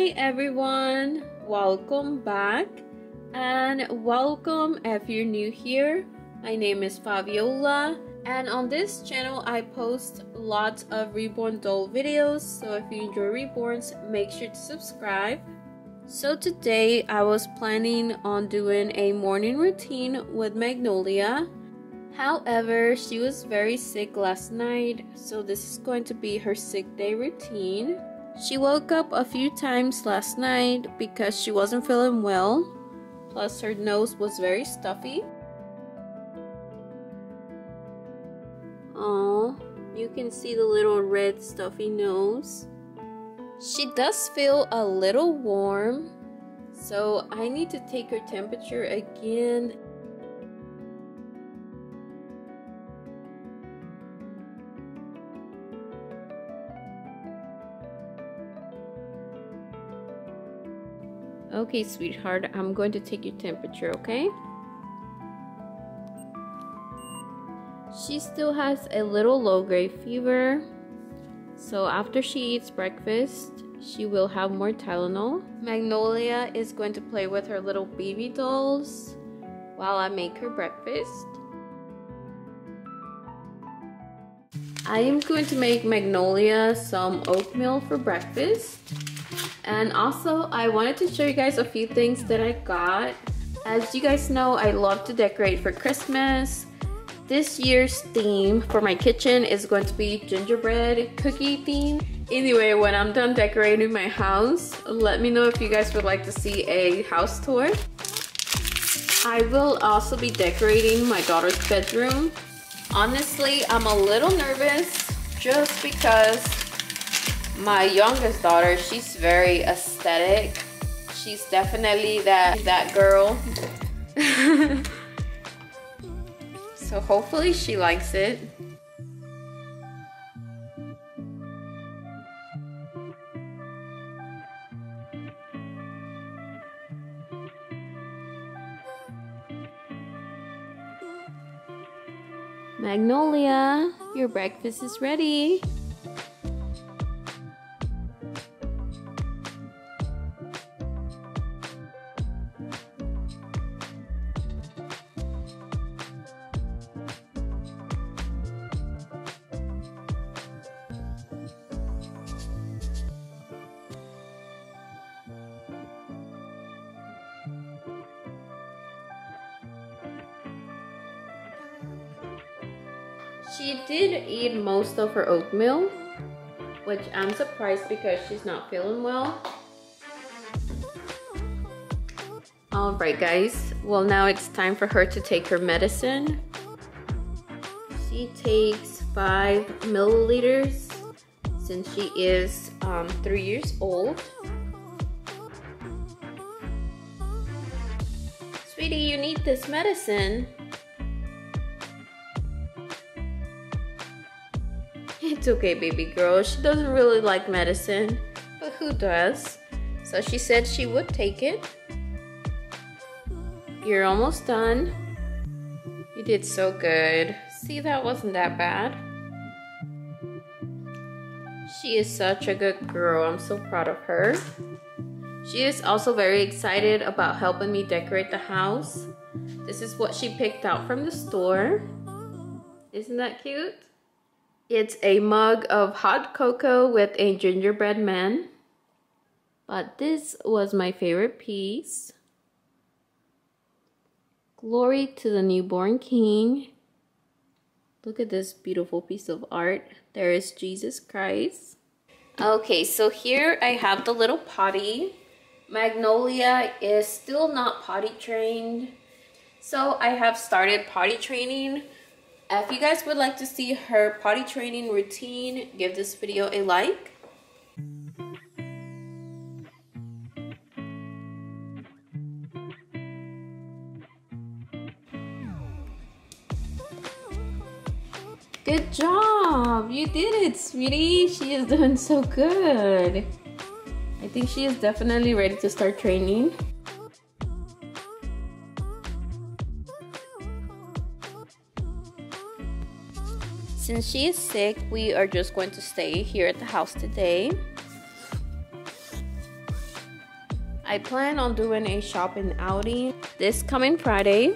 Hi everyone, welcome back and welcome if you're new here. My name is Fabiola and on this channel I post lots of reborn doll videos so if you enjoy reborns make sure to subscribe. So today I was planning on doing a morning routine with Magnolia. However, she was very sick last night so this is going to be her sick day routine. She woke up a few times last night because she wasn't feeling well, plus her nose was very stuffy. Oh, you can see the little red stuffy nose. She does feel a little warm, so I need to take her temperature again Okay, sweetheart, I'm going to take your temperature, okay? She still has a little low grade fever. So after she eats breakfast, she will have more Tylenol. Magnolia is going to play with her little baby dolls while I make her breakfast. I am going to make Magnolia some oatmeal for breakfast. And also, I wanted to show you guys a few things that I got. As you guys know, I love to decorate for Christmas. This year's theme for my kitchen is going to be gingerbread cookie theme. Anyway, when I'm done decorating my house, let me know if you guys would like to see a house tour. I will also be decorating my daughter's bedroom. Honestly, I'm a little nervous just because my youngest daughter, she's very aesthetic. She's definitely that, that girl. so hopefully she likes it. Magnolia, your breakfast is ready. She did eat most of her oatmeal, which I'm surprised because she's not feeling well. All right, guys. Well, now it's time for her to take her medicine. She takes five milliliters since she is um, three years old. Sweetie, you need this medicine. It's okay, baby girl. She doesn't really like medicine, but who does? So she said she would take it. You're almost done. You did so good. See, that wasn't that bad. She is such a good girl. I'm so proud of her. She is also very excited about helping me decorate the house. This is what she picked out from the store. Isn't that cute? It's a mug of hot cocoa with a gingerbread man. But this was my favorite piece. Glory to the newborn king. Look at this beautiful piece of art. There is Jesus Christ. Okay, so here I have the little potty. Magnolia is still not potty trained. So I have started potty training if you guys would like to see her potty training routine, give this video a like. Good job! You did it, sweetie! She is doing so good. I think she is definitely ready to start training. Since she is sick, we are just going to stay here at the house today. I plan on doing a shopping outing this coming Friday.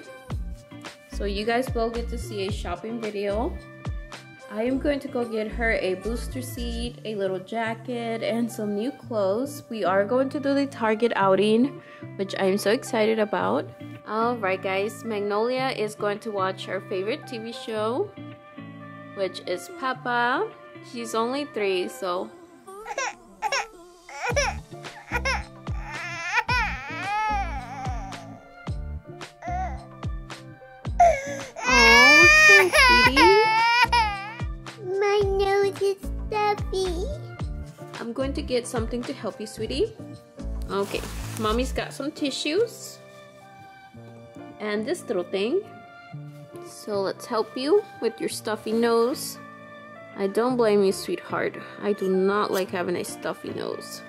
So you guys will get to see a shopping video. I am going to go get her a booster seat, a little jacket, and some new clothes. We are going to do the Target outing, which I am so excited about. Alright guys, Magnolia is going to watch her favorite TV show, which is Peppa. She's only three, so... My nose is stubby. I'm going to get something to help you, sweetie. Okay, mommy's got some tissues. And this little thing. So let's help you with your stuffy nose. I don't blame you, sweetheart. I do not like having a stuffy nose.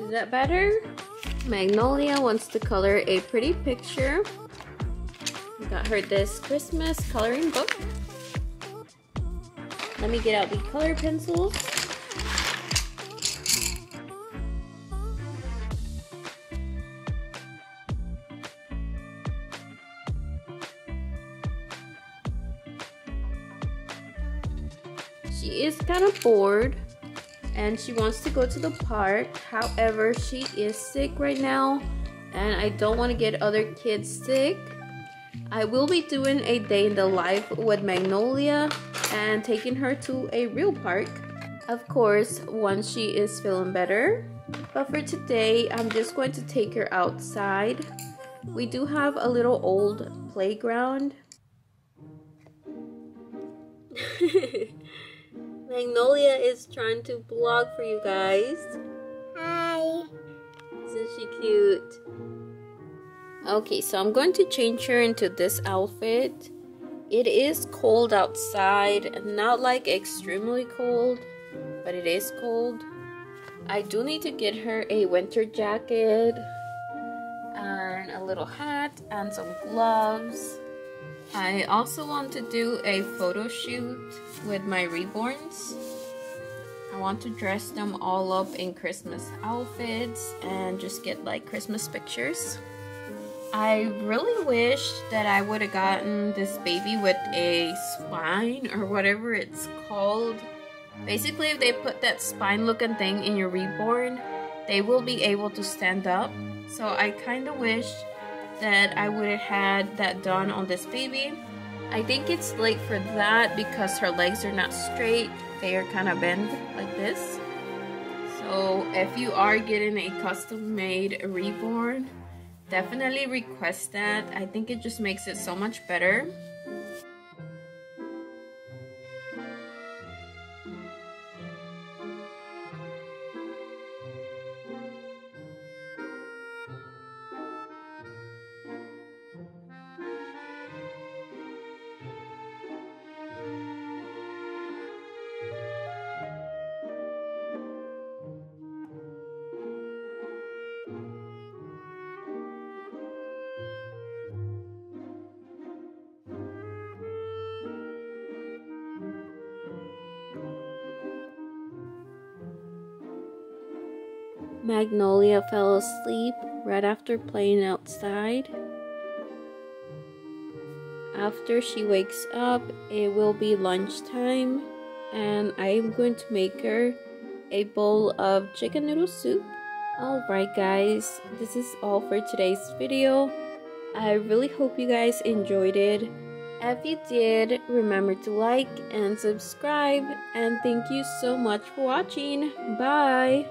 Is that better? Magnolia wants to color a pretty picture Got her this Christmas coloring book. Let me get out the color pencils. Kind of bored and she wants to go to the park. However, she is sick right now and I don't want to get other kids sick. I will be doing a day in the life with Magnolia and taking her to a real park. Of course, once she is feeling better. But for today, I'm just going to take her outside. We do have a little old playground. Magnolia is trying to blog for you guys. Hi. Isn't she cute? Okay, so I'm going to change her into this outfit. It is cold outside, not like extremely cold, but it is cold. I do need to get her a winter jacket and a little hat and some gloves. I also want to do a photo shoot with my reborns. I want to dress them all up in Christmas outfits and just get like Christmas pictures. I really wish that I would have gotten this baby with a spine or whatever it's called. Basically, if they put that spine looking thing in your reborn, they will be able to stand up. So I kind of wish that I would have had that done on this baby. I think it's late for that because her legs are not straight. They are kind of bent like this. So if you are getting a custom made reborn, definitely request that. I think it just makes it so much better. Magnolia fell asleep right after playing outside. After she wakes up, it will be lunchtime, and I am going to make her a bowl of chicken noodle soup. Alright guys, this is all for today's video. I really hope you guys enjoyed it. If you did, remember to like and subscribe, and thank you so much for watching. Bye!